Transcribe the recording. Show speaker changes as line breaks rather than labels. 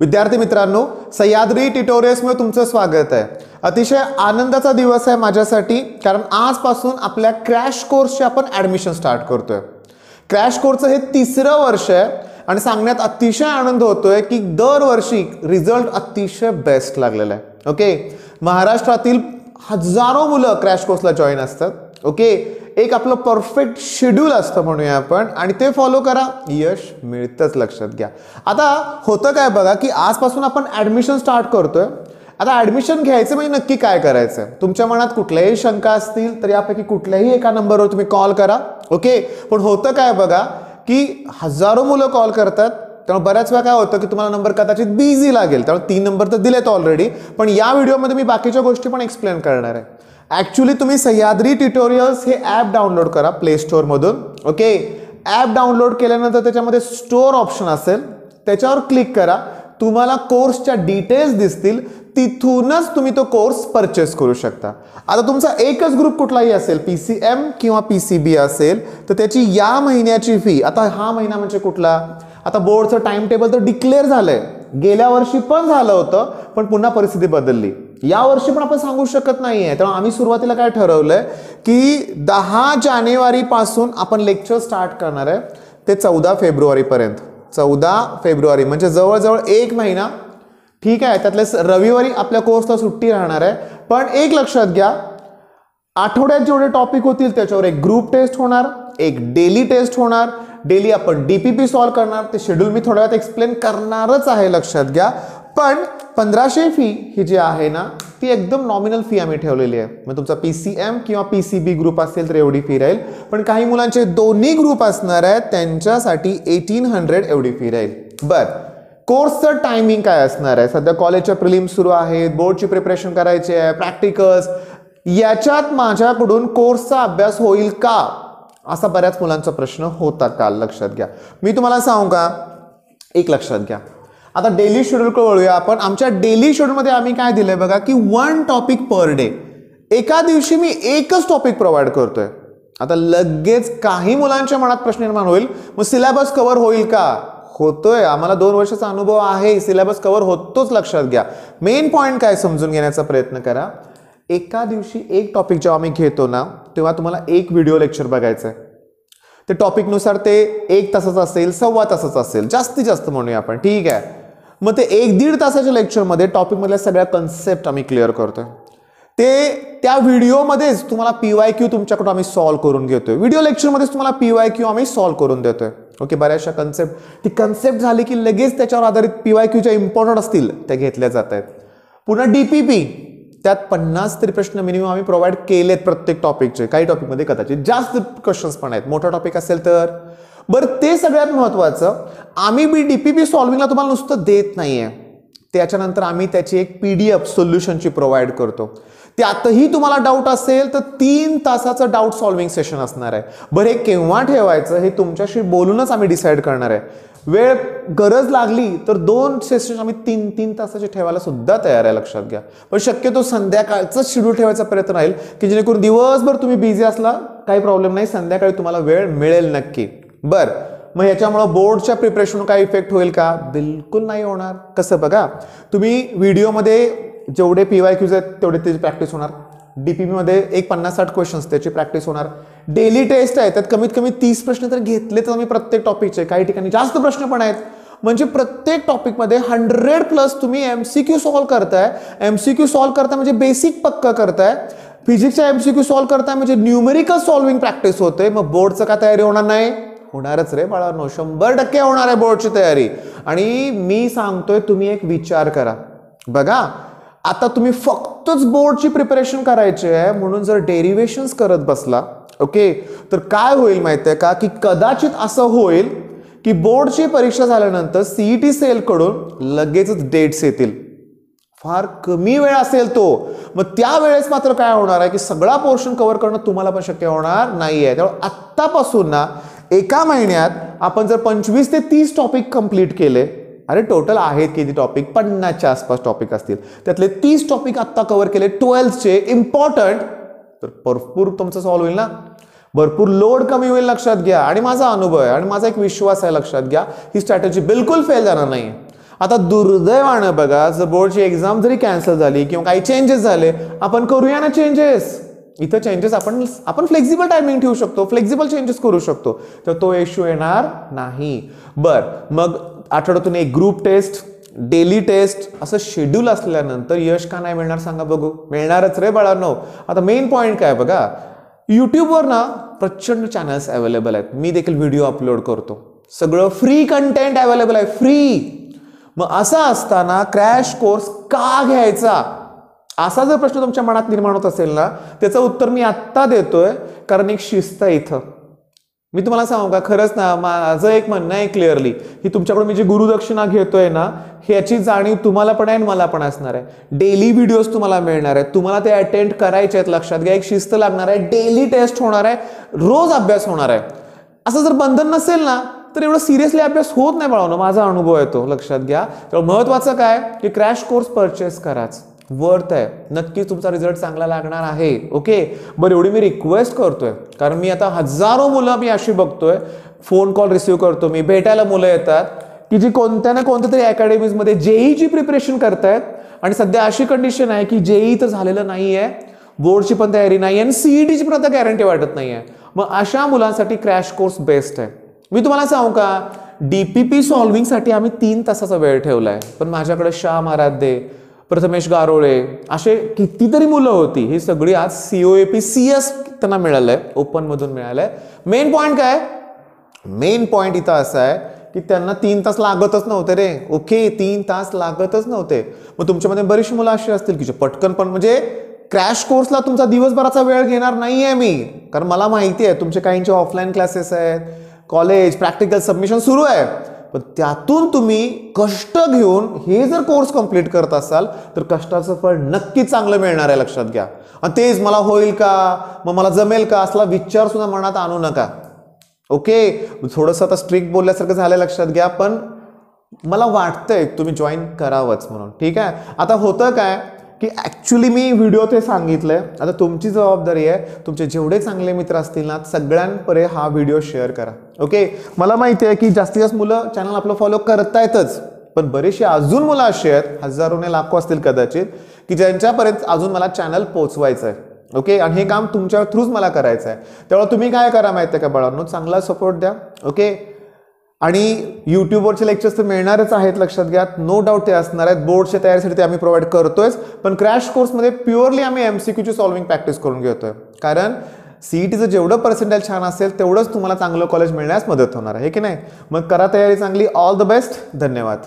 विद्यार्थी मित्रांनो सह्याद्री ट्युटोरियल्समध्ये तुमचं स्वागत आहे. अतिशय आनंदाचा दिवस आहे माझ्यासाठी कारण आजपासून आपल्या क्रॅश कोर्सचे आपण ॲडमिशन स्टार्ट करतोय. क्रॅश कोर्सचं हे तिसरं वर्ष आहे आणि सांगण्यात अतिशय आनंद होतोय की दरवर्षी रिझल्ट अतिशय बेस्ट लागलेला आहे. ओके महाराष्ट्रातील हजारो मुलं क्रॅश कोर्सला जॉईन असतात. ओके एक आपलं परफेक्ट शेड्यूल असतं म्हणूया आपण. आणि ते फॉलो करा. यश मिळतंच लक्षात घ्या. आता होतं काय बघा की आजपासून आपण ॲडमिशन स्टार्ट करतोय. आता ॲडमिशन घ्यायचं म्हणजे नक्की काय करायचं? तुमच्या मनात कुठल्याही शंका असतील तर यापैकी कुठल्याही एका नंबरवर तुम्ही कॉल करा. ओके पण होतं काय बघा की हजारो मुलं कॉल करतात. त्यामुळे बऱ्याच वेळा काय होतं की तुम्हाला नंबर कदाचित बिझी लागेल. त्यामुळे तीन नंबर तर दिलेत ऑलरेडी पण या व्हिडिओमध्ये मी बाकीच्या गोष्टी पण एक्सप्लेन करणार आहे. ॲक्च्युली तुम्ही सह्याद्री ट्युटोरियल्स हे ॲप डाउनलोड करा प्ले स्टोअरमधून ओके ॲप डाउनलोड केल्यानंतर त्याच्यामध्ये स्टोअर ऑप्शन असेल. त्याच्यावर क्लिक करा. तुम्हाला कोर्सच्या डिटेल्स दिसतील. तिथूनच तुम्ही तो कोर्स परचेस करू शकता. आता तुमचा एकच ग्रुप कुठलाही असेल पी सी एम किंवा पी सी बी असेल तर त्याची या महिन्याची फी आता हा महिना म्हणजे कुठला? आता बोर्डचं टाइम टेबल तर डिक्लेअर झालंय. गेल्या वर्षी पण झालं होतं पण पुन्हा परिस्थिती बदलली. या वर्षी पण आपण सांगू शकत नाहीये. त्यामुळे आम्ही सुरुवातीला काय ठरवलंय की दहा जानेवारी पासून आपण लेक्चर स्टार्ट करणार आहे. ते चौदा फेब्रुवारीपर्यंत चौदा फेब्रुवारी म्हणजे जवळजवळ एक महिना. ठीक आहे त्यातले रविवारी आपल्या कोर्सला सुट्टी राहणार आहे. पण एक लक्षात घ्या आठवड्यात जेवढे टॉपिक होतील त्याच्यावर एक ग्रुप टेस्ट होणार एक डेली टेस्ट होणार. डेली आपण डीपीपी सॉल्व करणार ते शेड्यूल मी थोड्या वेळात एक्सप्लेन करणारच आहे लक्षात घ्या. पण पंधराशे फी ही जी आहे ना ती एकदम नॉमिनल फी आम्ही ठेवलेली आहे. मग तुमचा पी सी एम किंवा पी सी बी ग्रुप असेल तर एवढी फी राहील. पण काही मुलांचे दोन्ही ग्रुप असणार आहेत त्यांच्यासाठी एटीन हंड्रेड एवढी फी राहील. बरं. कोर्सचं टायमिंग काय असणार आहे? सध्या कॉलेजच्या प्रिलिम सुरू आहेत बोर्डची प्रिपरेशन करायची आहे प्रॅक्टिकल्स याच्यात माझ्याकडून कोर्सचा अभ्यास होईल का? असा बऱ्याच मुलांचा प्रश्न होता काल लक्षात घ्या. मी तुम्हाला सांगू का? एक लक्षात घ्या. आता डेली शेड्यूलकडे वळूया आपण. आमच्या डेली शेड्यूलमध्ये आम्ही काय दिलं बघा की वन टॉपिक पर डे एका दिवशी मी एकच टॉपिक प्रोव्हाइड करतोय. आता लगेच काही मुलांच्या मनात प्रश्न निर्माण होईल. मग सिलेबस कव्हर होईल का? होतोय. आम्हाला दोन वर्षाचा अनुभव आहे. सिलेबस कव्हर होतोच लक्षात घ्या. मेन पॉईंट काय समजून घेण्याचा प्रयत्न करा. एका दिवशी एक टॉपिक जेव्हा आम्ही घेतो ना तेव्हा तुम्हाला एक व्हिडिओ लेक्चर बघायचं आहे. ते टॉपिकनुसार ते एक तासाचं असेल सव्वा तासाचं असेल. जास्तीत जास्त म्हणूया आपण. ठीक आहे? मग ते एक दीड तासाच्या लेक्चरमध्ये टॉपिकमधल्या सगळ्या कन्सेप्ट आम्ही क्लिअर करतोय. ते त्या व्हिडिओमध्येच तुम्हाला पी वाय क्यू तुमच्याकडून आम्ही सॉल्व्ह करून घेतोय. व्हिडिओ लेक्चरमध्येच तुम्हाला पी वाय क्यू आम्ही सॉल्व्ह करून देतोय. ओके बऱ्याचशा कन्सेप्ट ती कन्सेप्ट झाली की लगेच त्याच्यावर आधारित पी वाय क्यूच्या इम्पॉर्टंट असतील त्या घेतल्या जात आहेत. पुन्हा डी पी पी त्यात पन्नास तरी प्रश्न मिनिमम आम्ही प्रोव्हाइड केलेत प्रत्येक टॉपिकचे काही टॉपिकमध्ये कदाचित जास्त क्वेश्चन्स पण आहेत. मोठा टॉपिक असेल तर. बरं ते सगळ्यात महत्त्वाचं आम्ही बी डी पी पी सॉल्विंगला तुम्हाला नुसतं देत नाहीये. त्याच्यानंतर आम्ही त्याची एक पी डी एफ सोल्युशनची प्रोव्हाइड करतो. त्यातही तुम्हाला डाऊट असेल तर तीन तासाचं डाऊट सॉल्विंग सेशन असणार आहे. बरं हे केव्हा ठेवायचं हे तुमच्याशी बोलूनच आम्ही डिसाईड करणार आहे. वेळ गरज लागली तर दोन सेशन आम्ही तीन तीन तासाचे ठेवायला सुद्धा तयार आहे लक्षात घ्या. पण शक्यतो संध्याकाळचं शेड्यूल ठेवायचा प्रयत्न राहील की जेणेकरून दिवसभर तुम्ही बिझी असला काही प्रॉब्लेम नाही संध्याकाळी तुम्हाला वेळ मिळेल नक्की. बरं मग याच्यामुळं बोर्डच्या प्रिपरेशन काय इफेक्ट होईल का? बिलकुल नाही होणार. कसं बघा तुम्ही व्हिडिओमध्ये जेवढे पी वाय क्यूज आहेत तेवढे त्याची प्रॅक्टिस होणार. डी पी बीमध्ये एक पन्नास साठ क्वेश्चन्स त्याची प्रॅक्टिस होणार. डेली टेस्ट आहे त्यात कमीत कमी तीस प्रश्न तर घेतलेच आम्ही प्रत्येक टॉपिकचे काही ठिकाणी जास्त प्रश्न पण आहेत. म्हणजे प्रत्येक टॉपिकमध्ये हंड्रेड प्लस तुम्ही एम सी क्यू सॉल्व्ह करताय. एम सी क्यू सॉल्व्ह करताय म्हणजे बेसिक पक्क करताय. फिजिक्सच्या एम सी क्यू सॉल्व्ह करताय म्हणजे न्यूमेरिकल सॉल्विंग प्रॅक्टिस होते मग बोर्डचं का तयारी होणार नाही? होणारच रे बाळांनो शंभर टक्के होणार आहे बोर्डची तयारी. आणि मी सांगतोय तुम्ही एक विचार करा. बघा आता तुम्ही फक्तच बोर्डची प्रिपरेशन करायची आहे म्हणून जर डेरिवेशन्स करत बसला ओके तर काय होईल माहिती आहे का? की कदाचित असं होईल की बोर्डची परीक्षा झाल्यानंतर सीईटी सेलकडून लगेचच डेट्स येतील. फार कमी वेळ असेल तो. मग त्यावेळेस मात्र काय होणार आहे की सगळा पोर्शन कव्हर करणं तुम्हाला पण शक्य होणार नाही आहे त्यामुळे आत्तापासून ना एका महिन्यात आपण जर पंचवीस ते तीस टॉपिक कंप्लीट केले अरे टोटल आहेत किती टॉपिक पन्नासच्या आसपास टॉपिक असतील. त्यातले तीस टॉपिक आत्ता कव्हर केले ट्वेल्थचे इम्पॉर्टंट तर भरपूर तुमचं सॉल्व्ह होईल ना? भरपूर लोड कमी होईल लक्षात घ्या. आणि माझा अनुभव आहे आणि माझा एक विश्वास आहे लक्षात घ्या ही स्ट्रॅटेजी बिलकुल फेल जाणार नाही आता दुर्दैवानं बघा जर बोर्डची एक्झाम जरी कॅन्सल झाली किंवा काही चेंजेस झाले आपण करूया ना चेंजेस इथं चेंजेस आपण आपण फ्लेक्झिबल टायमिंग ठेवू शकतो फ्लेक्झिबल चेंजेस करू शकतो. तर तो इश्यू येणार नाही. बर मग आठवड्यातून एक ग्रुप टेस्ट डेली टेस्ट असं शेड्यूल असल्यानंतर यश का नाही मिळणार सांगा बघू. मिळणारच रे बाळांनो. आता मेन पॉईंट काय बघा? यूट्यूबवर ना प्रचंड चॅनल्स अवेलेबल आहेत. मी देखील व्हिडिओ अपलोड करतो. सगळं फ्री कंटेंट अवेलेबल आहे. फ्री मग असं असताना क्रॅश कोर्स का घ्यायचा? असा जर प्रश्न तुमच्या मनात निर्माण होत असेल ना त्याचं उत्तर मी आत्ता देतोय कारण एक शिस्त आहे इथं. मी तुम्हाला सांगू का खरंच ना माझं एक म्हणणं आहे क्लिअरली ही तुमच्याकडून मी जी गुरुदक्षिणा घेतोय ना ह्याची जाणीव तुम्हाला पण आहे आणि मला पण असणार आहे. डेली व्हिडिओज तुम्हाला मिळणार आहेत. तुम्हाला ते अटेंड करायचे आहेत लक्षात घ्या एक शिस्त लागणार आहे. डेली टेस्ट होणार आहे. रोज अभ्यास होणार आहे. असं जर बंधन नसेल ना तर एवढं सिरियसली अभ्यास होत नाही बाळावं माझा अनुभव आहे तो लक्षात घ्या. तर महत्वाचं काय? की क्रॅश कोर्स परचेस कराच. वर्थ आहे. नक्कीच तुमचा रिझल्ट चांगला लागणार आहे. ओके बरं एवढी मी रिक्वेस्ट करतोय. कारण मी आता हजारो मुलं मी अशी बघतोय. फोन कॉल रिसिव्ह करतो मी. भेटायला मुलं येतात. की जी कोणत्या ना कोणत्या तरी अकॅडमीजमध्ये जेईची प्रिपरेशन करतायत. आणि सध्या अशी कंडिशन आहे की जेई तर झालेलं नाही आहे बोर्डची पण तयारी नाही आणि सीईटीची पण आता गॅरंटी वाटत नाही आहे मग अशा मुलांसाठी क्रॅश कोर्स बेस्ट आहे. मी तुम्हाला सांगू का? डीपीपी सॉल्व्हिंगसाठी आम्ही तीन तासाचा वेळ ठेवला आहे पण माझ्याकडे श्याम आराध्ये प्रथमेश गारोळे असे कितीतरी मुलं होती. ही सगळी आज CO A P C S त्यांना मिळालंय ओपनमधून मिळालंय. मेन पॉईंट काय? मेन पॉईंट इथं असा आहे की त्यांना तीन तास लागतच नव्हते रे. ओके तीन तास लागतच नव्हते. मग तुमच्यामध्ये बरीचशी मुलं अशी असतील की जे पटकन पण म्हणजे क्रॅश कोर्सला तुमचा दिवसभराचा वेळ घेणार नाही आहे मी. कारण मला माहिती आहे तुमचे काहींचे ऑफलाईन क्लासेस आहेत कॉलेज प्रॅक्टिकल सबमिशन सुरू आहे. पण त्यातून तुम्ही कष्ट घेऊन हे जर कोर्स कंप्लीट करत असाल तर कष्टाचं फळ नक्की चांगलं मिळणार आहे लक्षात घ्या. आणि तेच मला होईल का? मग मला जमेल का? असला विचार सुद्धा मनात आणू नका. ओके? थोडंसं आता स्ट्रिक्ट बोलल्यासारखं झालं लक्षात घ्या पण मला वाटतंय तुम्ही जॉईन करावंच म्हणून. ठीक आहे? आता होतं काय? की ॲक्च्युली मी व्हिडिओ ते सांगितलंय. आता तुमची जबाबदारी आहे तुमचे जेवढे चांगले मित्र असतील ना सगळ्यांपर्यंत हा व्हिडिओ शेअर करा. ओके मला माहिती आहे की जास्तीत जास्त मुलं चॅनल आपलं फॉलो करतायतच. पण बरेचसे अजून मुलं अशी आहेत हजारोने लाखो असतील कदाचित की ज्यांच्यापर्यंत अजून मला चॅनल पोचवायचं आहे. ओके आणि हे काम तुमच्या थ्रूच मला करायचं आहे. त्यामुळे तुम्ही काय करा माहिती आहे का बाळांनो? चांगला सपोर्ट द्या. ओके आणि यूट्यूबवरचे लेक्चर्स तर मिळणारच आहेत लक्षात घ्या. नो डाऊट ते असणार आहेत. बोर्डच्या तयारीसाठी ते आम्ही प्रोव्हाइड करतोयच. पण क्रॅश कोर्समध्ये प्युअरली आम्ही एम सी क्यूची सॉल्विंग प्रॅक्टिस करून घेतोय. कारण सीईटीचं जेवढं पर्सेंटेज छान असेल तेवढंच तुम्हाला चांगलं कॉलेज मिळण्यास मदत होणार आहे. की नाही? मग करा तयारी चांगली. ऑल द बेस्ट धन्यवाद.